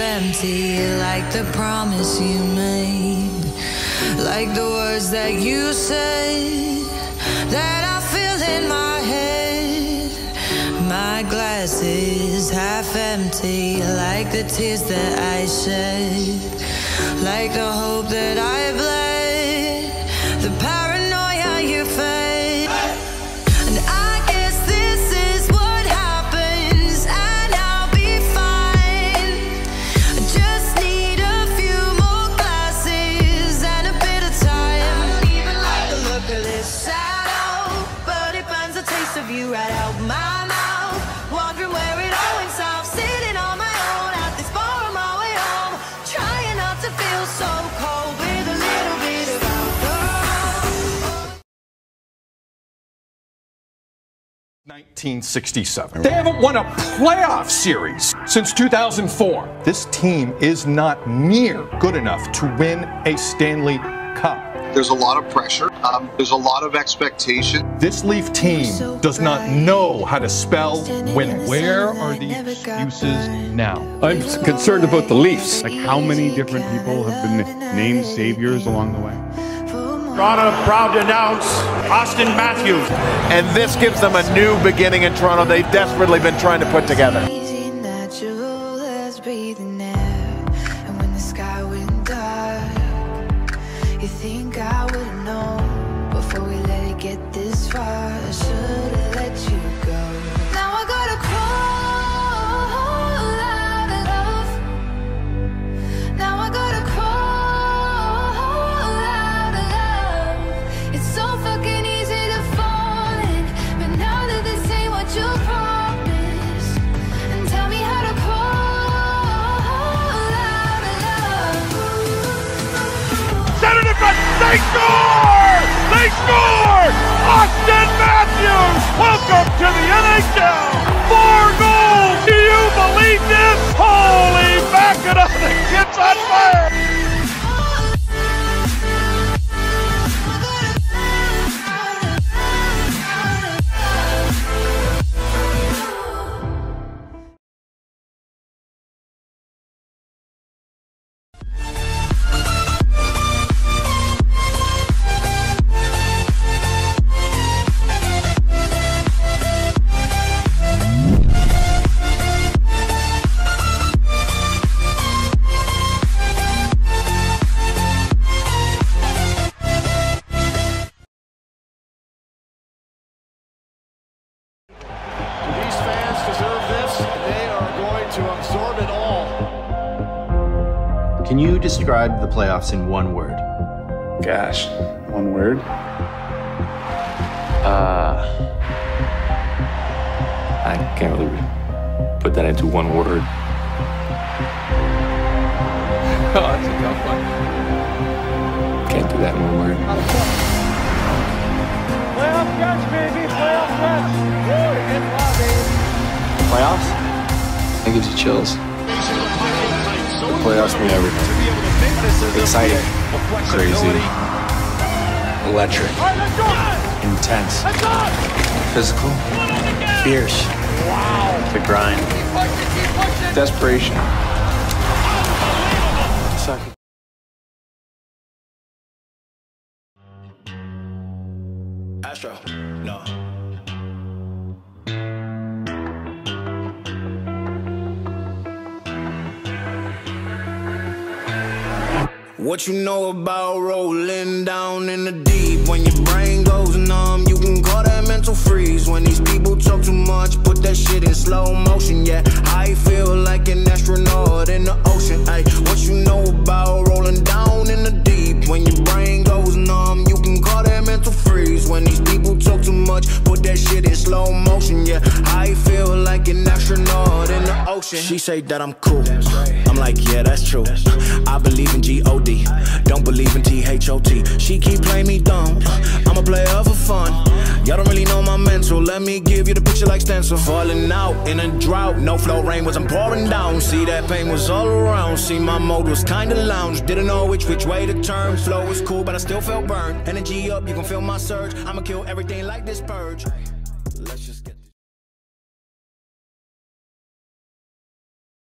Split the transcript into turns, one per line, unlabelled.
empty, like the promise you made, like the words that you say that I feel in my head. My glass is half empty, like the tears that I shed, like the hope that I bled, the paranoia
1967. They haven't won a playoff series since 2004. This team is not near good enough to win a Stanley Cup.
There's a lot of pressure. Um, there's a lot of expectation.
This Leaf team does not know how to spell winning.
Where are the excuses now?
I'm concerned about the Leafs. Like how many different people have been named saviors along the way?
Toronto proud to announce Auston Matthews. And this gives them a new beginning in Toronto they've desperately been trying to put together. They score! They score! Auston Matthews, welcome to the NHL. Four goals. Do you believe this? Holy up! The kid's on fire. To absorb it all.
Can you describe the playoffs in one word?
Gosh, one word.
Uh, I can't really put that into one word.
Oh, that's a tough one.
Can't do that in one word.
Playoffs?
Gives you chills. The playoffs mean everything. Exciting, crazy, electric, intense, physical, fierce, the grind, desperation. Suck.
Astro, no.
What you know about rolling down in the deep? When your brain goes numb, you can call that mental freeze. When these people talk too much, put that shit in slow motion. Yeah, I feel like an astronaut in the ocean. Ay, what you know about rolling down in the deep? When your brain goes numb, you can call that mental freeze. When these people talk too much, put that shit in slow motion. Yeah, I feel like an astronaut in the ocean. She say that I'm cool. I'm like, yeah, true. I believe in G-O-D. Don't believe in T-H-O-T. She keep playing me dumb. I'm a player for fun. Y'all don't really know my mental. Let me give you the picture like stencil. Falling out in a drought. No flow rain wasn't pouring down. See that pain was all around. See my mode was kinda lounge. Didn't know which which way to turn. Flow was cool, but I still felt burned. Energy up, you can feel my surge. I'ma kill everything like this purge.